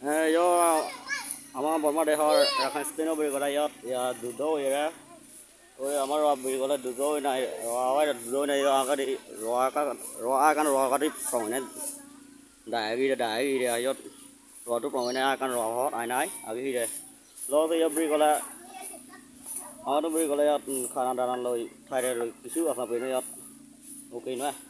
আমাৰ বৰ্মা দেশৰ এখন ষ্টেনো বুলি ক'লে ইয়াত ইয়াত দুধো এৰে। ঐ আমাৰ বুলি ক'লে দুধো নাই ৰোৱা দুধো নাই ৰোৱা কাটি ৰোৱা ৰোৱা কাৰণে ৰোৱা কাটি প্ৰমাণে ডায়েৰী ডায়েৰী ইয়াত ৰোৱাটো প্ৰমাণে কাৰণ ৰোৱা হত আই নাই আগি দে লগতে ইয়াত বুলি ক'লে আমাৰতো বুলি ক'লে ইয়াত খানা দানা লৈ ঠাইৰে লৈ কিছু আছে পিনে ইয়াত অ'কে নহয়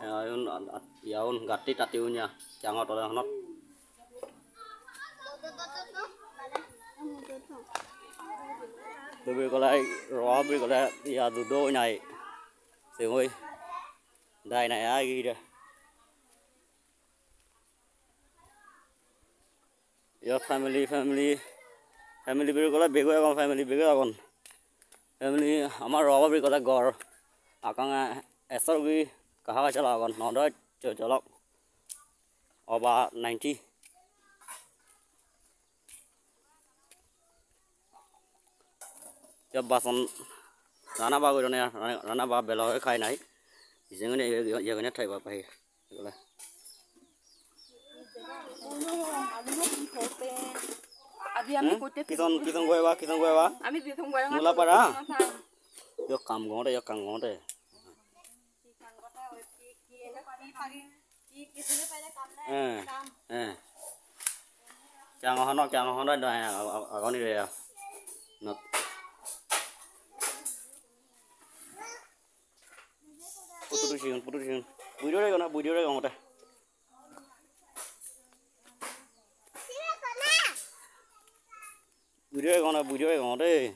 yun yun gati tatiunya chẳng họ tôi nó bởi vì có lại rõ bởi vì có lại giờ đủ đôi này thì ơi đây này ai ghi đây your family family family বুলি ক'লে বেগু এখন ফেমিলি বেগু এখন ফেমিলি আমাৰ ৰবা বুলি ক'লে গড় আকাং এচৰ গি কাহা চলা এখন নদয় চলক অবা নাইণ্টি বাচন ৰাণা বা গৈ ৰাণা বা বেলৰ খাই নাই Jangan ya ya kan thay ba pai. Gola. Kiton kiton gue ba kiton gue ba. আমি দিথং গয় Mula para. Yo kam ngode yo kam ngode. Eh. Eh. Chàng họ chàng họ nó này ở con đi đây bút Nó putusin putusin video đây còn video đây con một đây. Video đây còn là con đây.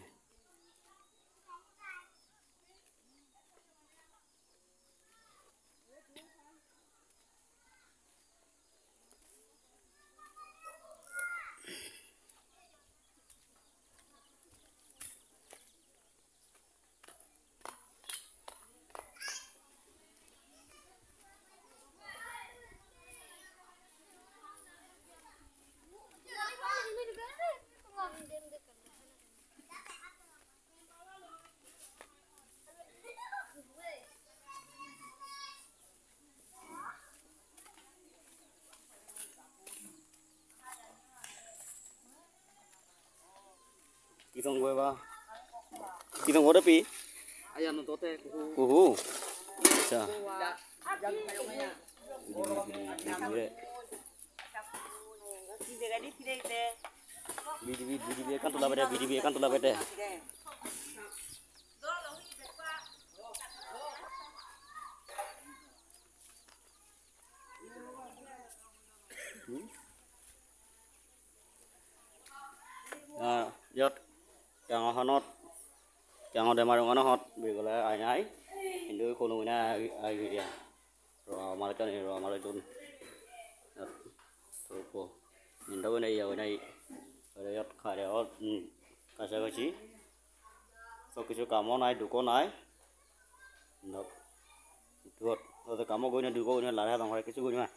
Kitong gue ba. Kitong gue tapi. Ayam nonton teh. Uhu. Bisa. কেঙখনত কেঙৰ বেমাৰ মানুহত বুলি ক'লে I I কিন্তু খুলুমিনাই আহি এতিয়া ৰঙা আমাৰ কাৰণে ৰঙা ইয়াত খাৰে কাছে কাছি চব কিছু কামো নাই দুখো নাই। কামো কৰি নাই দুখো কৰি নাই লাহে ডাঙৰ কিছু কৰি নাই